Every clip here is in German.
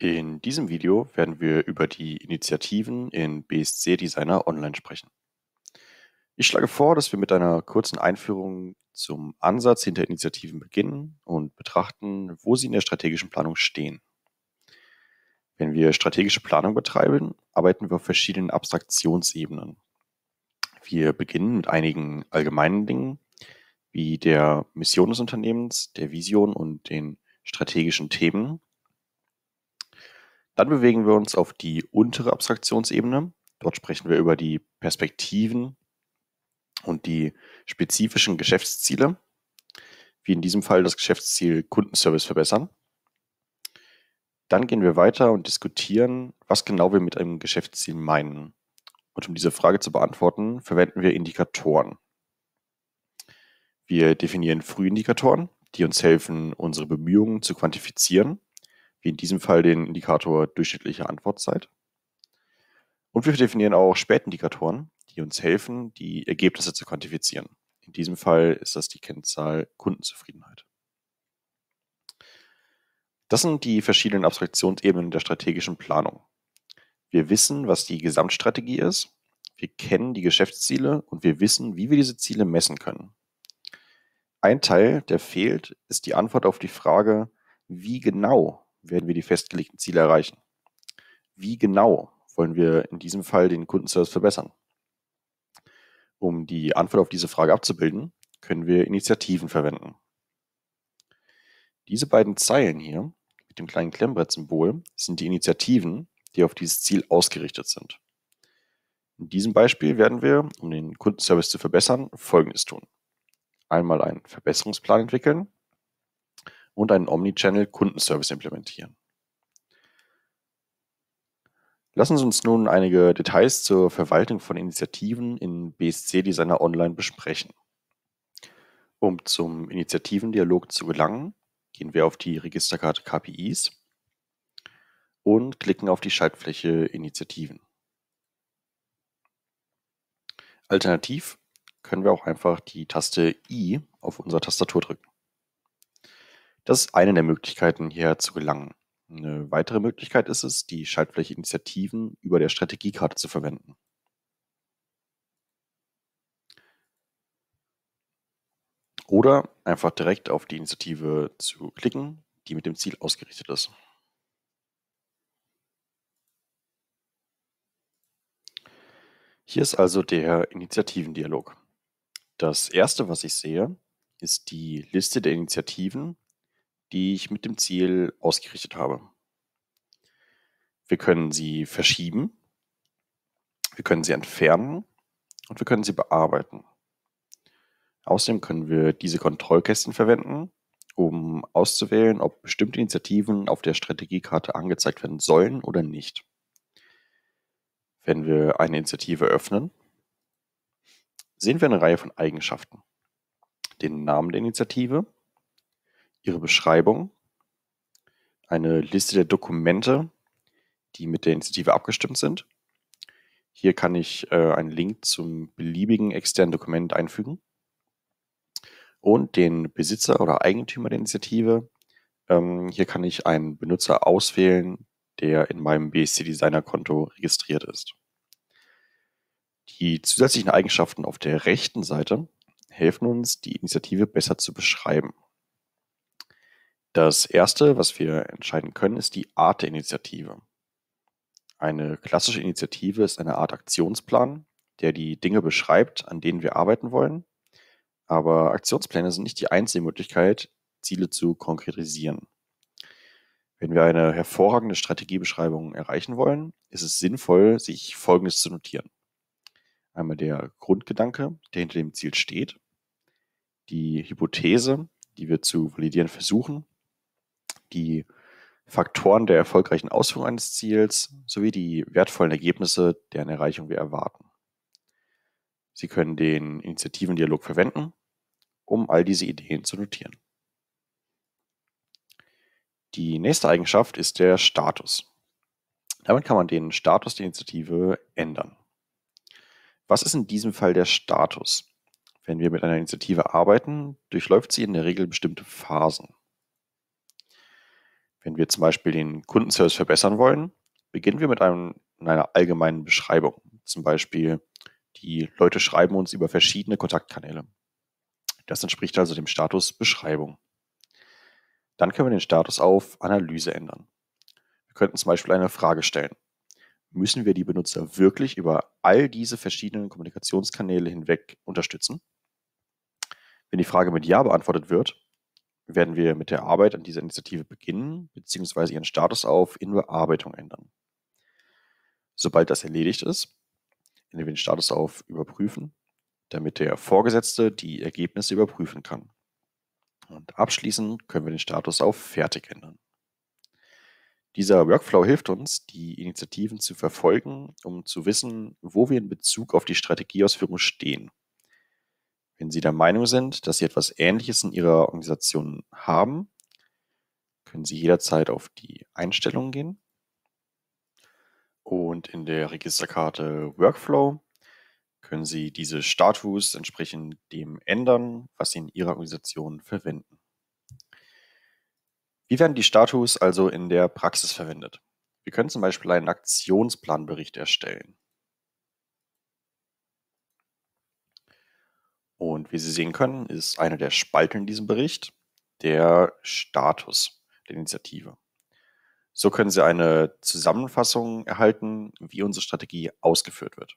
In diesem Video werden wir über die Initiativen in BSC Designer Online sprechen. Ich schlage vor, dass wir mit einer kurzen Einführung zum Ansatz hinter Initiativen beginnen und betrachten, wo sie in der strategischen Planung stehen. Wenn wir strategische Planung betreiben, arbeiten wir auf verschiedenen Abstraktionsebenen. Wir beginnen mit einigen allgemeinen Dingen, wie der Mission des Unternehmens, der Vision und den strategischen Themen dann bewegen wir uns auf die untere Abstraktionsebene. Dort sprechen wir über die Perspektiven und die spezifischen Geschäftsziele, wie in diesem Fall das Geschäftsziel Kundenservice verbessern. Dann gehen wir weiter und diskutieren, was genau wir mit einem Geschäftsziel meinen. Und um diese Frage zu beantworten, verwenden wir Indikatoren. Wir definieren Frühindikatoren, die uns helfen, unsere Bemühungen zu quantifizieren wie in diesem Fall den Indikator durchschnittliche Antwortzeit. Und wir definieren auch Spätindikatoren, die uns helfen, die Ergebnisse zu quantifizieren. In diesem Fall ist das die Kennzahl Kundenzufriedenheit. Das sind die verschiedenen Abstraktionsebenen der strategischen Planung. Wir wissen, was die Gesamtstrategie ist, wir kennen die Geschäftsziele und wir wissen, wie wir diese Ziele messen können. Ein Teil, der fehlt, ist die Antwort auf die Frage, wie genau werden wir die festgelegten Ziele erreichen? Wie genau wollen wir in diesem Fall den Kundenservice verbessern? Um die Antwort auf diese Frage abzubilden, können wir Initiativen verwenden. Diese beiden Zeilen hier mit dem kleinen Klemmbrett-Symbol sind die Initiativen, die auf dieses Ziel ausgerichtet sind. In diesem Beispiel werden wir, um den Kundenservice zu verbessern, Folgendes tun. Einmal einen Verbesserungsplan entwickeln, und einen Omnichannel-Kundenservice implementieren. Lassen Sie uns nun einige Details zur Verwaltung von Initiativen in BSC Designer Online besprechen. Um zum Initiativendialog zu gelangen, gehen wir auf die Registerkarte KPIs und klicken auf die Schaltfläche Initiativen. Alternativ können wir auch einfach die Taste I auf unserer Tastatur drücken. Das ist eine der Möglichkeiten, hierher zu gelangen. Eine weitere Möglichkeit ist es, die Schaltfläche Initiativen über der Strategiekarte zu verwenden. Oder einfach direkt auf die Initiative zu klicken, die mit dem Ziel ausgerichtet ist. Hier ist also der Initiativendialog. Das erste, was ich sehe, ist die Liste der Initiativen, die ich mit dem Ziel ausgerichtet habe. Wir können sie verschieben, wir können sie entfernen und wir können sie bearbeiten. Außerdem können wir diese Kontrollkästchen verwenden, um auszuwählen, ob bestimmte Initiativen auf der Strategiekarte angezeigt werden sollen oder nicht. Wenn wir eine Initiative öffnen, sehen wir eine Reihe von Eigenschaften. Den Namen der Initiative, ihre Beschreibung, eine Liste der Dokumente, die mit der Initiative abgestimmt sind. Hier kann ich äh, einen Link zum beliebigen externen Dokument einfügen und den Besitzer oder Eigentümer der Initiative. Ähm, hier kann ich einen Benutzer auswählen, der in meinem BSC Designer Konto registriert ist. Die zusätzlichen Eigenschaften auf der rechten Seite helfen uns, die Initiative besser zu beschreiben. Das erste, was wir entscheiden können, ist die Art der Initiative. Eine klassische Initiative ist eine Art Aktionsplan, der die Dinge beschreibt, an denen wir arbeiten wollen. Aber Aktionspläne sind nicht die einzige Möglichkeit, Ziele zu konkretisieren. Wenn wir eine hervorragende Strategiebeschreibung erreichen wollen, ist es sinnvoll, sich Folgendes zu notieren. Einmal der Grundgedanke, der hinter dem Ziel steht, die Hypothese, die wir zu validieren versuchen, die Faktoren der erfolgreichen Ausführung eines Ziels sowie die wertvollen Ergebnisse, deren Erreichung wir erwarten. Sie können den Initiativendialog verwenden, um all diese Ideen zu notieren. Die nächste Eigenschaft ist der Status. Damit kann man den Status der Initiative ändern. Was ist in diesem Fall der Status? Wenn wir mit einer Initiative arbeiten, durchläuft sie in der Regel bestimmte Phasen. Wenn wir zum Beispiel den Kundenservice verbessern wollen, beginnen wir mit einem, einer allgemeinen Beschreibung. Zum Beispiel, die Leute schreiben uns über verschiedene Kontaktkanäle. Das entspricht also dem Status Beschreibung. Dann können wir den Status auf Analyse ändern. Wir könnten zum Beispiel eine Frage stellen. Müssen wir die Benutzer wirklich über all diese verschiedenen Kommunikationskanäle hinweg unterstützen? Wenn die Frage mit Ja beantwortet wird, werden wir mit der Arbeit an dieser Initiative beginnen bzw. ihren Status auf in Bearbeitung ändern. Sobald das erledigt ist, ändern wir den Status auf Überprüfen, damit der Vorgesetzte die Ergebnisse überprüfen kann. Und abschließend können wir den Status auf Fertig ändern. Dieser Workflow hilft uns, die Initiativen zu verfolgen, um zu wissen, wo wir in Bezug auf die Strategieausführung stehen. Wenn Sie der Meinung sind, dass Sie etwas Ähnliches in Ihrer Organisation haben, können Sie jederzeit auf die Einstellungen gehen und in der Registerkarte Workflow können Sie diese Status entsprechend dem ändern, was Sie in Ihrer Organisation verwenden. Wie werden die Status also in der Praxis verwendet? Wir können zum Beispiel einen Aktionsplanbericht erstellen. Und wie Sie sehen können, ist eine der Spalten in diesem Bericht der Status der Initiative. So können Sie eine Zusammenfassung erhalten, wie unsere Strategie ausgeführt wird.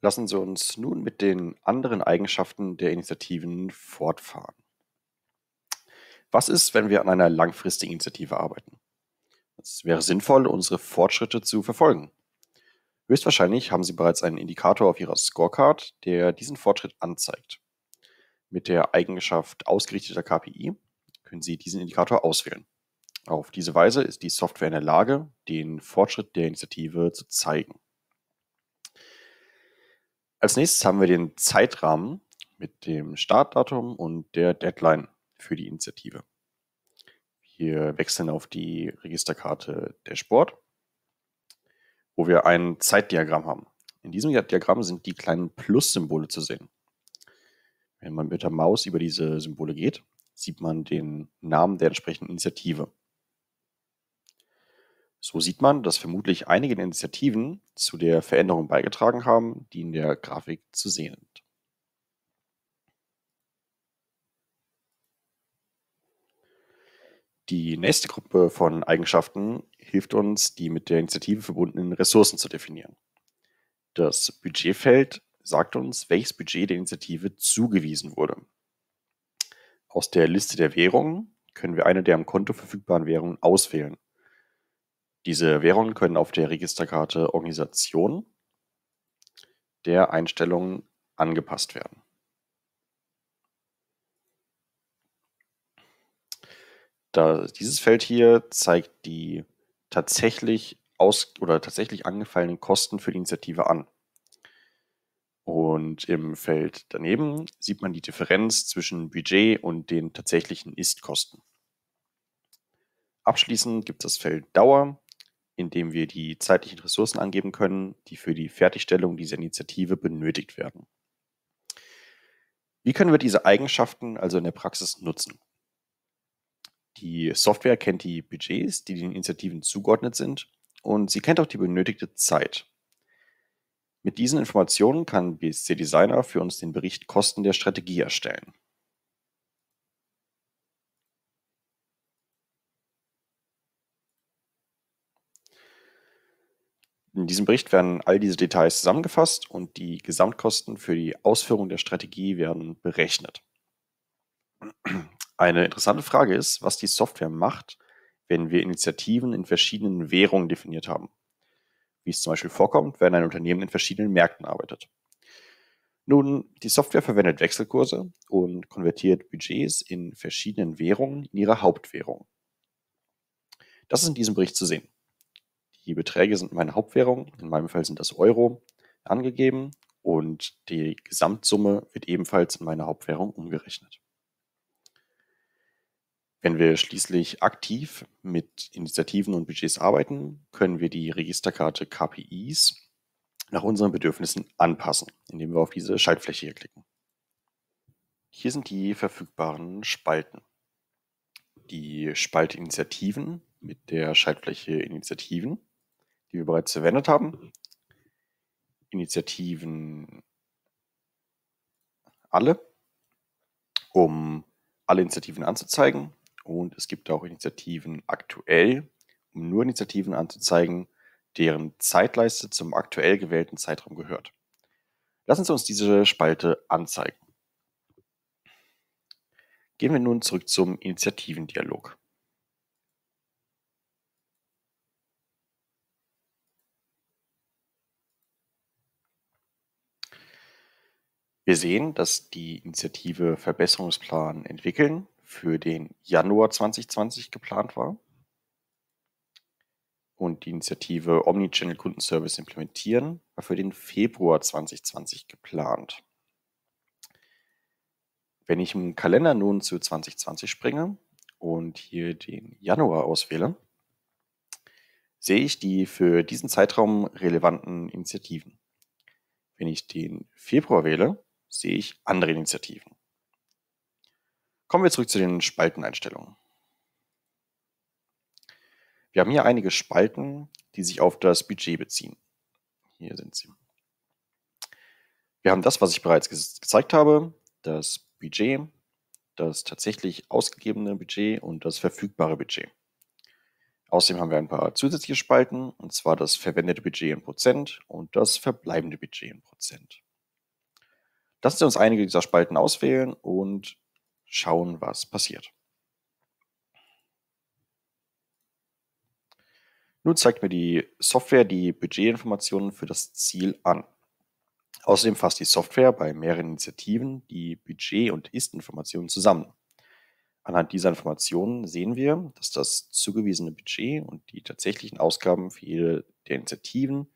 Lassen Sie uns nun mit den anderen Eigenschaften der Initiativen fortfahren. Was ist, wenn wir an einer langfristigen Initiative arbeiten? Es wäre sinnvoll, unsere Fortschritte zu verfolgen. Höchstwahrscheinlich haben Sie bereits einen Indikator auf Ihrer Scorecard, der diesen Fortschritt anzeigt. Mit der Eigenschaft ausgerichteter KPI können Sie diesen Indikator auswählen. Auf diese Weise ist die Software in der Lage, den Fortschritt der Initiative zu zeigen. Als nächstes haben wir den Zeitrahmen mit dem Startdatum und der Deadline für die Initiative. Wir wechseln auf die Registerkarte Sport, wo wir ein Zeitdiagramm haben. In diesem Diagramm sind die kleinen Plus-Symbole zu sehen. Wenn man mit der Maus über diese Symbole geht, sieht man den Namen der entsprechenden Initiative. So sieht man, dass vermutlich einige Initiativen zu der Veränderung beigetragen haben, die in der Grafik zu sehen sind. Die nächste Gruppe von Eigenschaften hilft uns, die mit der Initiative verbundenen Ressourcen zu definieren. Das Budgetfeld sagt uns, welches Budget der Initiative zugewiesen wurde. Aus der Liste der Währungen können wir eine der am Konto verfügbaren Währungen auswählen. Diese Währungen können auf der Registerkarte Organisation der Einstellungen angepasst werden. Da, dieses Feld hier zeigt die tatsächlich aus oder tatsächlich angefallenen Kosten für die Initiative an. Und im Feld daneben sieht man die Differenz zwischen Budget und den tatsächlichen Ist-Kosten. Abschließend gibt es das Feld Dauer, in dem wir die zeitlichen Ressourcen angeben können, die für die Fertigstellung dieser Initiative benötigt werden. Wie können wir diese Eigenschaften also in der Praxis nutzen? Die Software kennt die Budgets, die den Initiativen zugeordnet sind, und sie kennt auch die benötigte Zeit. Mit diesen Informationen kann BSC Designer für uns den Bericht Kosten der Strategie erstellen. In diesem Bericht werden all diese Details zusammengefasst und die Gesamtkosten für die Ausführung der Strategie werden berechnet. Eine interessante Frage ist, was die Software macht, wenn wir Initiativen in verschiedenen Währungen definiert haben wie es zum Beispiel vorkommt, wenn ein Unternehmen in verschiedenen Märkten arbeitet. Nun, die Software verwendet Wechselkurse und konvertiert Budgets in verschiedenen Währungen in ihre Hauptwährung. Das ist in diesem Bericht zu sehen. Die Beträge sind in meiner Hauptwährung, in meinem Fall sind das Euro, angegeben und die Gesamtsumme wird ebenfalls in meine Hauptwährung umgerechnet. Wenn wir schließlich aktiv mit Initiativen und Budgets arbeiten, können wir die Registerkarte KPIs nach unseren Bedürfnissen anpassen, indem wir auf diese Schaltfläche hier klicken. Hier sind die verfügbaren Spalten. die Spalte Initiativen mit der Schaltfläche Initiativen, die wir bereits verwendet haben. Initiativen alle, um alle Initiativen anzuzeigen. Und es gibt auch Initiativen aktuell, um nur Initiativen anzuzeigen, deren Zeitleiste zum aktuell gewählten Zeitraum gehört. Lassen Sie uns diese Spalte anzeigen. Gehen wir nun zurück zum Initiativendialog. Wir sehen, dass die Initiative Verbesserungsplan entwickeln für den Januar 2020 geplant war und die Initiative Omnichannel Kundenservice implementieren war für den Februar 2020 geplant. Wenn ich im Kalender nun zu 2020 springe und hier den Januar auswähle, sehe ich die für diesen Zeitraum relevanten Initiativen. Wenn ich den Februar wähle, sehe ich andere Initiativen. Kommen wir zurück zu den Spalteneinstellungen. Wir haben hier einige Spalten, die sich auf das Budget beziehen. Hier sind sie. Wir haben das, was ich bereits ge gezeigt habe, das Budget, das tatsächlich ausgegebene Budget und das verfügbare Budget. Außerdem haben wir ein paar zusätzliche Spalten, und zwar das verwendete Budget in Prozent und das verbleibende Budget in Prozent. Lassen Sie uns einige dieser Spalten auswählen und schauen, was passiert. Nun zeigt mir die Software die Budgetinformationen für das Ziel an. Außerdem fasst die Software bei mehreren Initiativen die Budget- und Ist-Informationen zusammen. Anhand dieser Informationen sehen wir, dass das zugewiesene Budget und die tatsächlichen Ausgaben für jede der Initiativen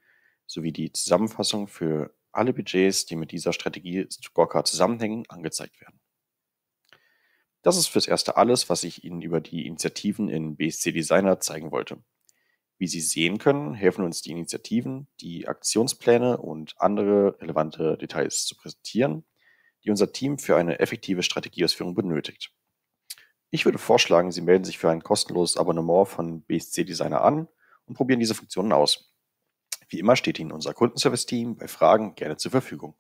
sowie die Zusammenfassung für alle Budgets, die mit dieser Strategie Scorecard zusammenhängen, angezeigt werden. Das ist fürs Erste alles, was ich Ihnen über die Initiativen in BSC Designer zeigen wollte. Wie Sie sehen können, helfen uns die Initiativen, die Aktionspläne und andere relevante Details zu präsentieren, die unser Team für eine effektive Strategieausführung benötigt. Ich würde vorschlagen, Sie melden sich für ein kostenloses Abonnement von BSC Designer an und probieren diese Funktionen aus. Wie immer steht Ihnen unser Kundenservice-Team bei Fragen gerne zur Verfügung.